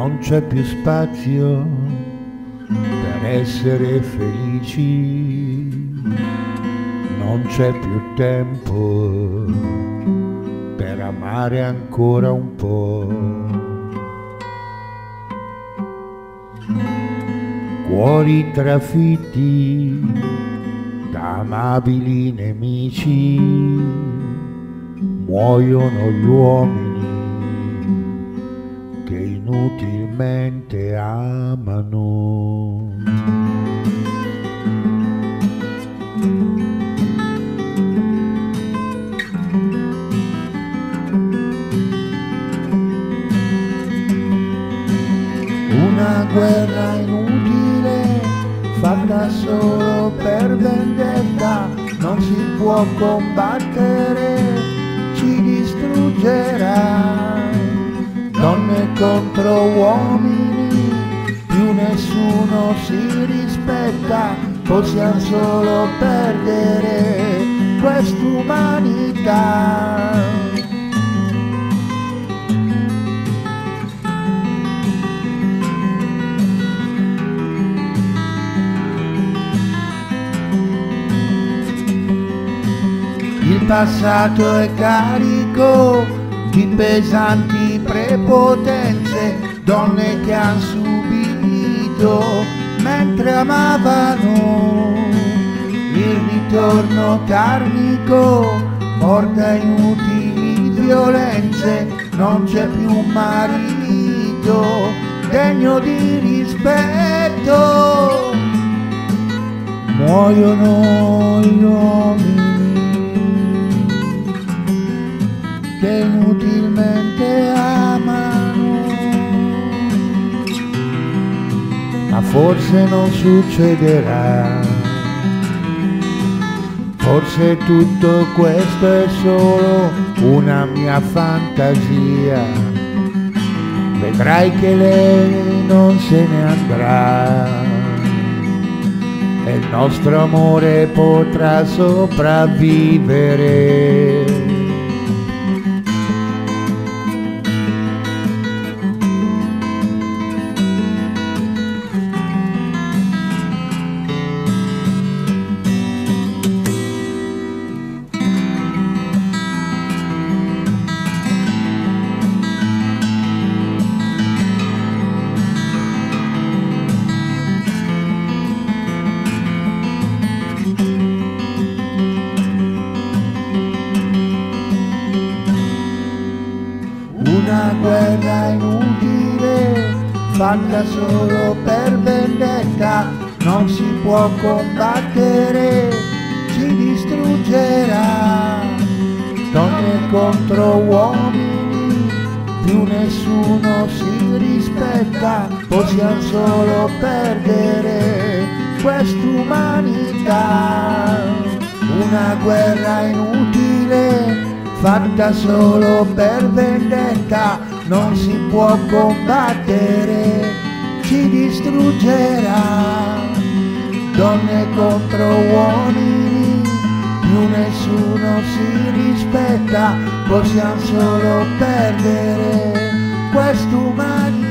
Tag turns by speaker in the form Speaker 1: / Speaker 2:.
Speaker 1: non c'è più spazio per essere felici, non c'è più tempo per amare ancora un po'. Cuori trafitti da amabili nemici, muoiono gli uomini inutilmente amano. Una guerra inutile fatta solo per vendetta non si può combattere, ci distruggerà contro uomini, più nessuno si rispetta, possiamo solo perdere quest'umanità. Il passato è carico di pesanti prepotenze, donne che han subito mentre amavano. Il ritorno karmico porta inutili violenze, non c'è più un marito degno di rispetto. Muoiono gli uomini che inutilmente amano. Ma forse non succederà, forse tutto questo è solo una mia fantasia. Vedrai che lei non se ne andrà e il nostro amore potrà sopravvivere. Una guerra inutile, fatta solo per vendetta, non si può combattere, ci distruggerà. Donne contro uomini, più nessuno si rispetta, possiamo solo perdere quest'umanità. Una guerra inutile, fatta solo per vendetta, non si può combattere, ci distruggerà. Donne contro uomini, più nessuno si rispetta, possiamo solo perdere quest'umanità.